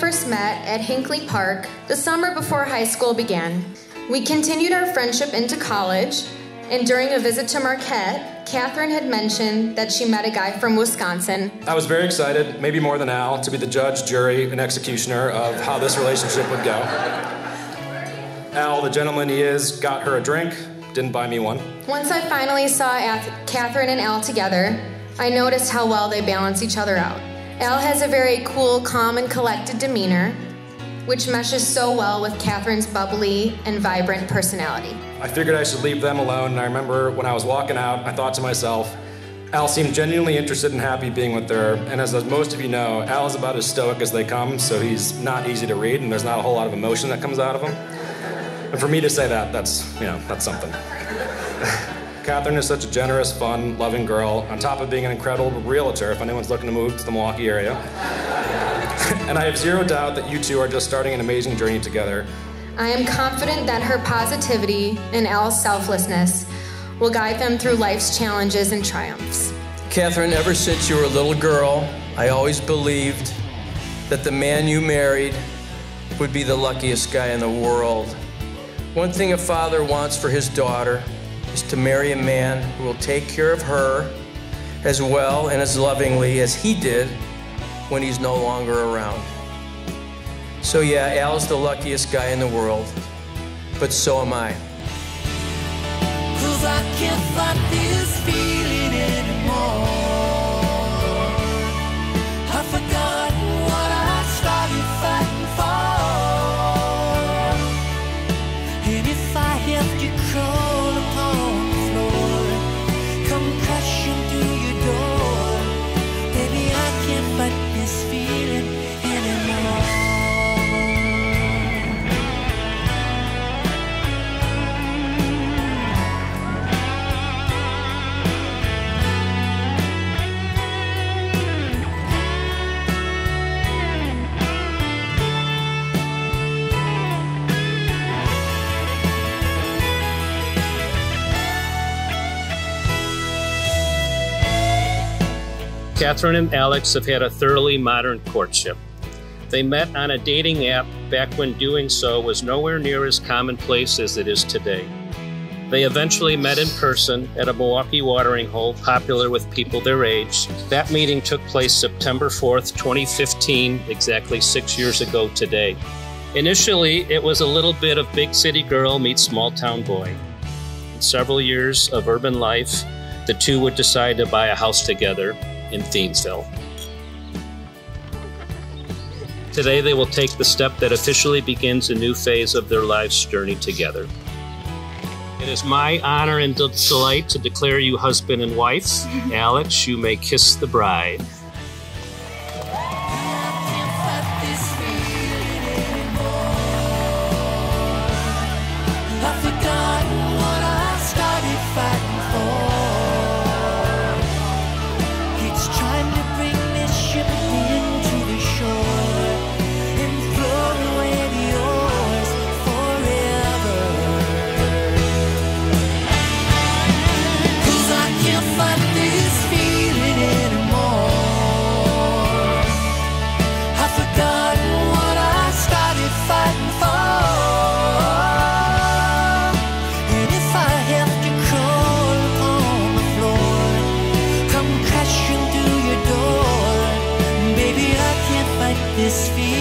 met at Hinckley Park the summer before high school began. We continued our friendship into college, and during a visit to Marquette, Katherine had mentioned that she met a guy from Wisconsin. I was very excited, maybe more than Al, to be the judge, jury, and executioner of how this relationship would go. Al, the gentleman he is, got her a drink, didn't buy me one. Once I finally saw Katherine and Al together, I noticed how well they balance each other out. Al has a very cool, calm, and collected demeanor, which meshes so well with Katherine's bubbly and vibrant personality. I figured I should leave them alone, and I remember when I was walking out, I thought to myself, Al seemed genuinely interested and happy being with her, and as most of you know, Al is about as stoic as they come, so he's not easy to read, and there's not a whole lot of emotion that comes out of him. And for me to say that, that's, you know, that's something. Katherine is such a generous, fun, loving girl, on top of being an incredible realtor if anyone's looking to move to the Milwaukee area. and I have zero doubt that you two are just starting an amazing journey together. I am confident that her positivity and Al's selflessness will guide them through life's challenges and triumphs. Katherine, ever since you were a little girl, I always believed that the man you married would be the luckiest guy in the world. One thing a father wants for his daughter is to marry a man who will take care of her as well and as lovingly as he did when he's no longer around. So, yeah, Al's the luckiest guy in the world, but so am I. Katherine and Alex have had a thoroughly modern courtship. They met on a dating app back when doing so was nowhere near as commonplace as it is today. They eventually met in person at a Milwaukee watering hole popular with people their age. That meeting took place September 4th, 2015, exactly six years ago today. Initially, it was a little bit of big city girl meets small town boy. In several years of urban life, the two would decide to buy a house together in Thiensville. Today, they will take the step that officially begins a new phase of their life's journey together. It is my honor and delight to declare you husband and wife. Alex, you may kiss the bride. This feeling